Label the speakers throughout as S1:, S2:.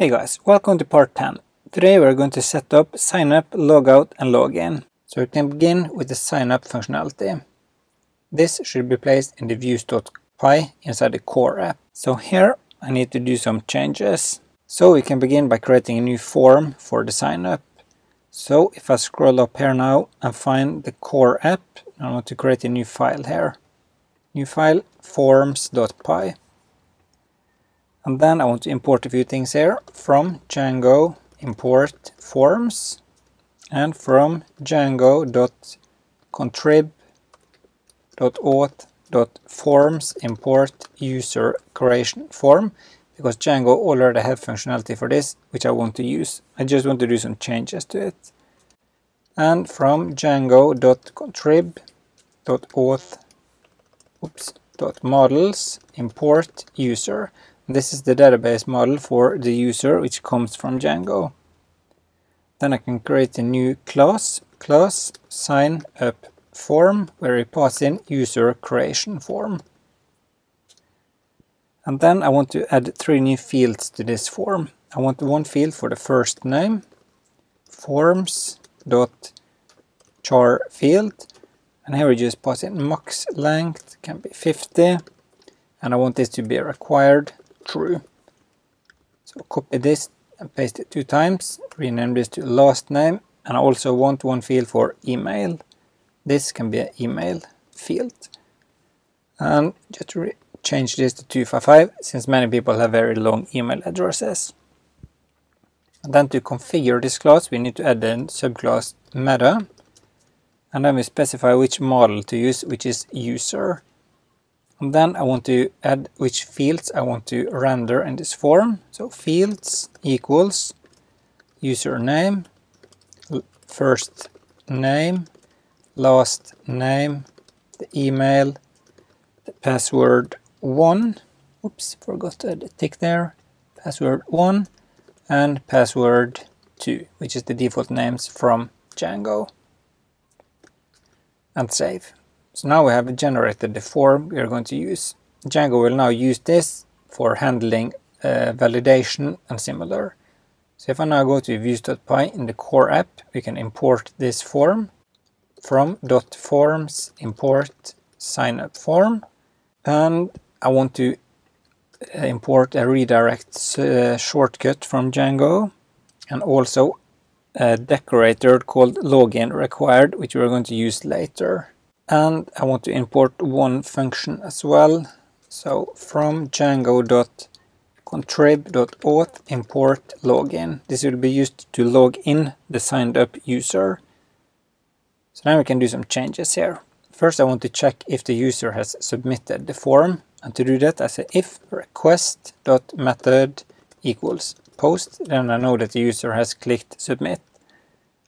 S1: Hey guys, welcome to part 10. Today we're going to set up sign up, log out and log in. So we can begin with the sign up functionality. This should be placed in the views.py inside the core app. So here I need to do some changes. So we can begin by creating a new form for the sign up. So if I scroll up here now and find the core app, I want to create a new file here. New file forms.py. And then I want to import a few things here from Django import forms and from django.contrib.auth.forms import user creation form because Django already have functionality for this which I want to use. I just want to do some changes to it. And from django.contrib.auth.models import user this is the database model for the user which comes from Django. Then I can create a new class, class sign up form, where we pass in user creation form. And then I want to add three new fields to this form. I want one field for the first name, forms.char field, and here we just pass in max length, can be 50, and I want this to be required true. So copy this and paste it two times, rename this to last name, and I also want one field for email. This can be an email field. And just change this to 255 since many people have very long email addresses. And then to configure this class we need to add the subclass meta and then we specify which model to use which is user. And then I want to add which fields I want to render in this form. So fields equals username, first name, last name, the email, the password 1, oops, forgot to add a tick there, password 1, and password 2, which is the default names from Django, and save. So now we have generated the form we are going to use. Django will now use this for handling uh, validation and similar. So if I now go to views.py in the core app, we can import this form from .forms import sign-up form. And I want to uh, import a redirect uh, shortcut from Django and also a decorator called login required, which we're going to use later and I want to import one function as well. So from django.contrib.auth import login. This will be used to log in the signed up user. So now we can do some changes here. First I want to check if the user has submitted the form. And to do that I say if request.method equals post then I know that the user has clicked submit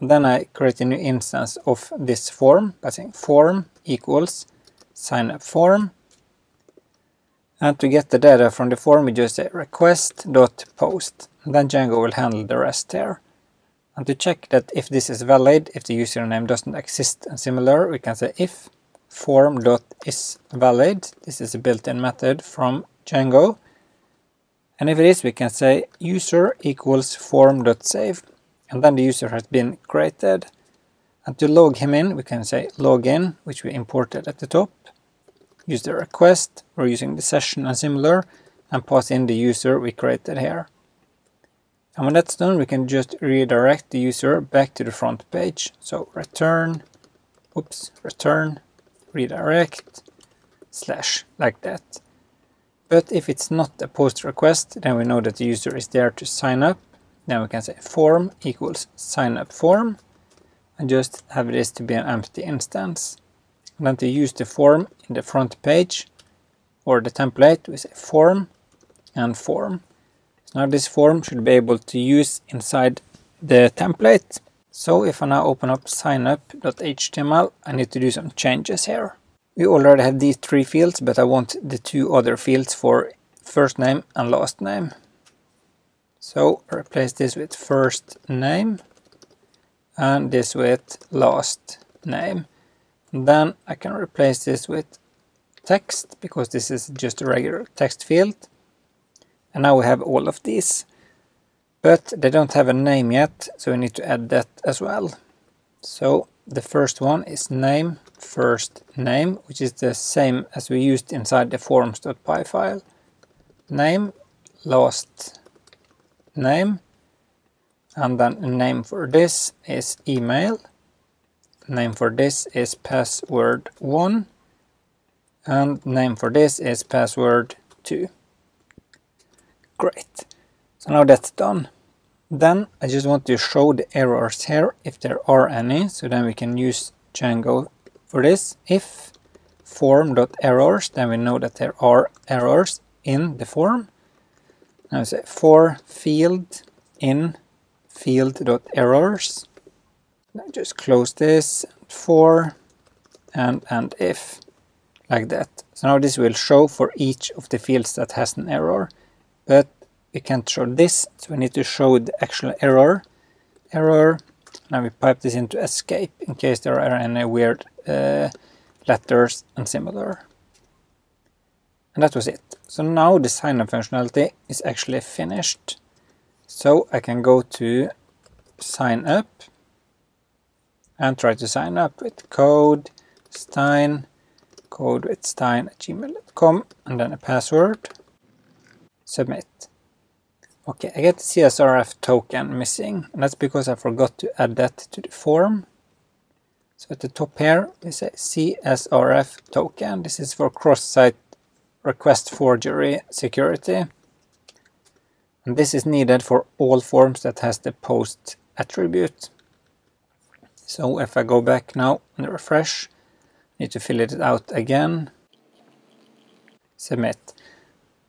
S1: then I create a new instance of this form by saying form equals sign up form. And to get the data from the form, we just say request.post. And then Django will handle the rest here. And to check that if this is valid, if the username doesn't exist and similar, we can say if form.isValid. This is a built-in method from Django. And if it is, we can say user equals form.save and then the user has been created. And to log him in, we can say login, which we imported at the top. Use the request, we're using the session and similar, and pass in the user we created here. And when that's done, we can just redirect the user back to the front page. So return, oops, return, redirect, slash, like that. But if it's not a post request, then we know that the user is there to sign up then we can say form equals sign up form and just have this to be an empty instance. And then to use the form in the front page or the template, we say form and form. So now this form should be able to use inside the template. So if I now open up signup.html, I need to do some changes here. We already have these three fields, but I want the two other fields for first name and last name. So replace this with first name and this with last name. Then I can replace this with text because this is just a regular text field. And now we have all of these. But they don't have a name yet, so we need to add that as well. So the first one is name first name, which is the same as we used inside the forms.py file. Name last name. And then name for this is email. Name for this is password 1 and name for this is password 2 great. So now that's done. Then I just want to show the errors here if there are any. So then we can use Django for this. If form.errors then we know that there are errors in the form now say for field in field.errors. Just close this for and and if like that. So now this will show for each of the fields that has an error, but we can't show this, so we need to show the actual error. Error. Now we pipe this into escape in case there are any weird uh, letters and similar. And that was it. So now the sign up functionality is actually finished. So I can go to sign up and try to sign up with code stein code with stein at gmail.com and then a password. Submit. Okay i get the csrf token missing and that's because i forgot to add that to the form. So at the top here we say csrf token. This is for cross-site request forgery security and this is needed for all forms that has the post attribute. So if I go back now and refresh, need to fill it out again, submit.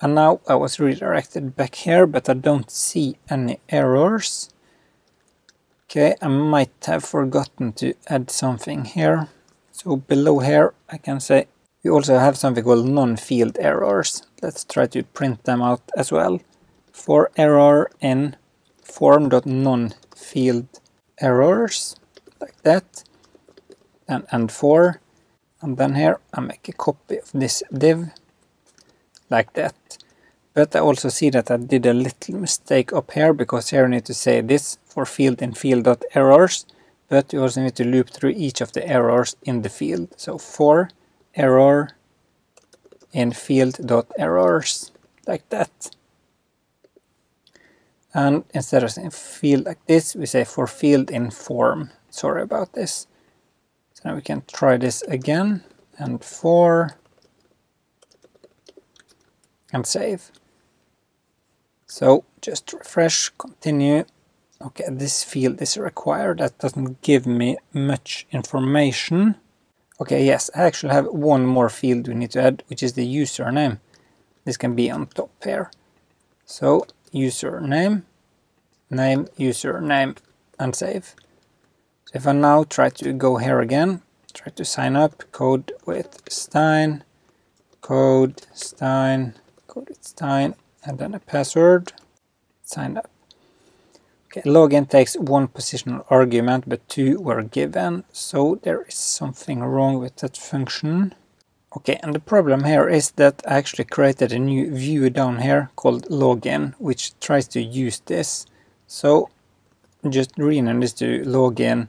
S1: And now I was redirected back here, but I don't see any errors. Okay, I might have forgotten to add something here. So below here I can say we also have something called non-field errors. Let's try to print them out as well. For error in form.nonfield errors like that and and for and then here I make a copy of this div like that. But I also see that I did a little mistake up here because here I need to say this for field in field.errors but you also need to loop through each of the errors in the field. So for error in field.errors like that and instead of saying field like this, we say for field in form. Sorry about this. So now we can try this again and for and save. So just refresh, continue. Okay, this field is required. That doesn't give me much information. Okay, yes, I actually have one more field we need to add, which is the username. This can be on top here. So username, name, username, and save. So if I now try to go here again, try to sign up, code with Stein, code Stein, code with Stein, and then a password, sign up. Okay, login takes one positional argument, but two were given, so there is something wrong with that function. Okay, and the problem here is that I actually created a new view down here called login, which tries to use this. So just rename this to login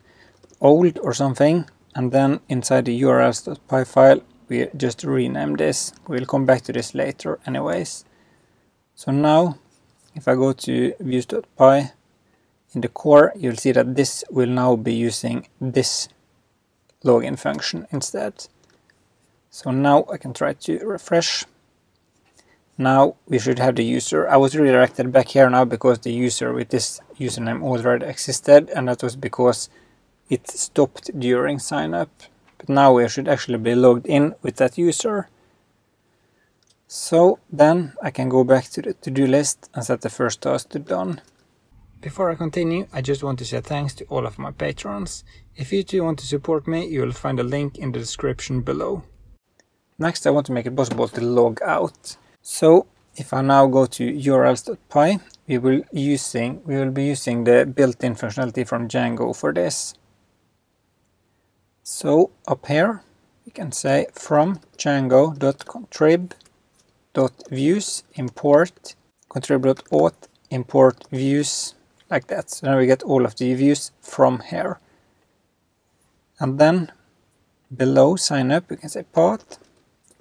S1: old or something, and then inside the urls.py file, we just rename this. We'll come back to this later anyways. So now, if I go to views.py, in the core, you'll see that this will now be using this login function instead. So now I can try to refresh. Now we should have the user. I was redirected back here now because the user with this username already existed and that was because it stopped during sign up. But now we should actually be logged in with that user. So then I can go back to the to-do list and set the first task to done. Before I continue, I just want to say thanks to all of my patrons. If you too want to support me, you will find a link in the description below. Next, I want to make it possible to log out. So if I now go to urls.py, we will using we will be using the built-in functionality from Django for this. So up here we can say from django.contrib.views import contrib.auth import views like that. So now we get all of the views from here. And then below sign up, we can say path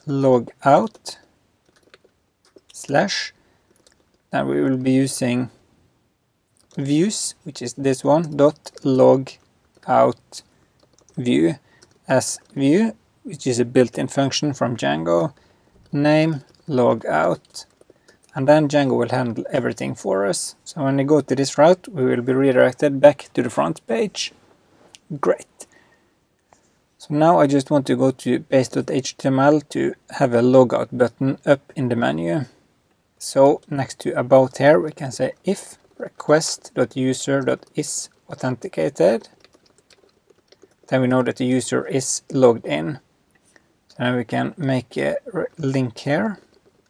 S1: log out slash. Then we will be using views, which is this one, dot log out view as view, which is a built-in function from Django, name log out, and then Django will handle everything for us. So when we go to this route, we will be redirected back to the front page. Great. So now I just want to go to base.html to have a logout button up in the menu. So next to about here, we can say if request.user.is authenticated. Then we know that the user is logged in. So now we can make a link here.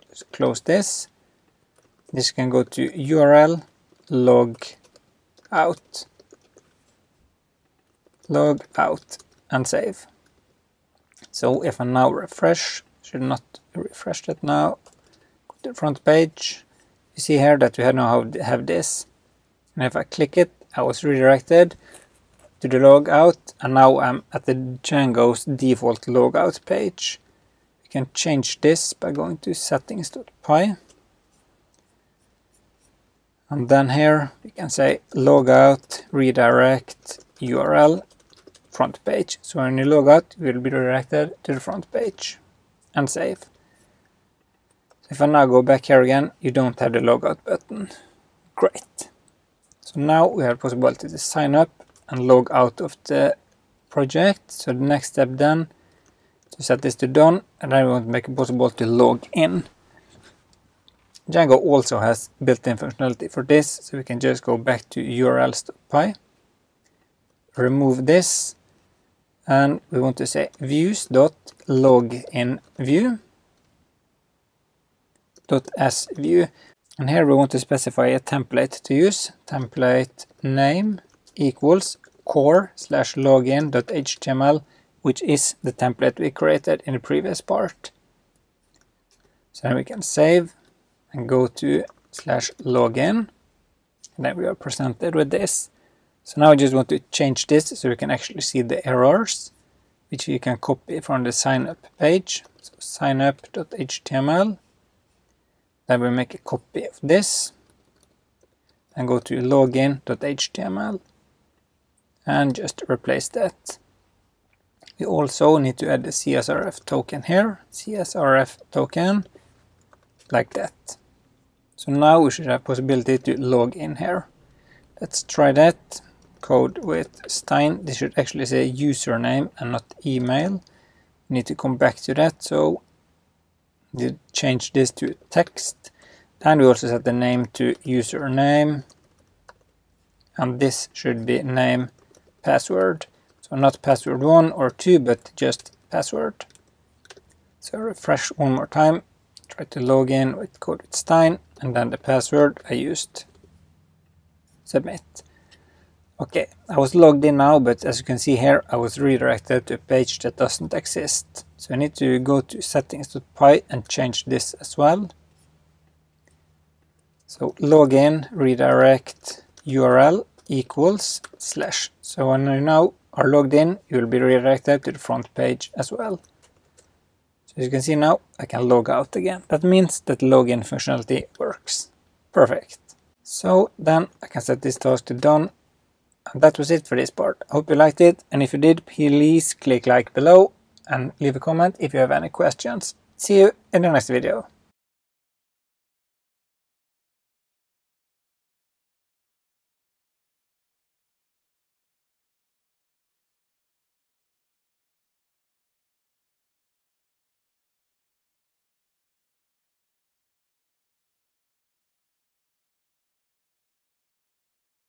S1: Just close this. This can go to URL log out log out and save. So if I now refresh, should not refresh that now, go to the front page, you see here that we now have this. And if I click it, I was redirected to the logout and now I'm at the Django's default logout page. We can change this by going to settings.py. And then here we can say logout, redirect, URL, front page. So when you log out, you will be redirected to the front page and save. If I now go back here again, you don't have the logout button. Great. So now we have possibility to sign up and log out of the project. So the next step then to set this to done and then we want to make it possible to log in. Django also has built-in functionality for this, so we can just go back to urls.py, remove this, and we want to say views.login view and here we want to specify a template to use. Template name equals core slash login.html which is the template we created in the previous part. So we can save and go to slash login and then we are presented with this. So now I just want to change this so we can actually see the errors which you can copy from the sign up page. So signup.html then we make a copy of this and go to login.html and just replace that. We also need to add the CSRF token here, CSRF token, like that. So now we should have possibility to log in here. Let's try that. Code with Stein. This should actually say username and not email. We need to come back to that. So change this to text and we also set the name to username and this should be name password so not password 1 or 2 but just password so refresh one more time try to log in with code with Stein and then the password I used submit okay I was logged in now but as you can see here I was redirected to a page that doesn't exist so I need to go to settings.py and change this as well. So login redirect URL equals slash. So when you now are logged in, you will be redirected to the front page as well. As you can see now, I can log out again. That means that login functionality works. Perfect. So then I can set this task to done. And that was it for this part. I hope you liked it. And if you did, please click like below and leave a comment if you have any questions. See you in the next video.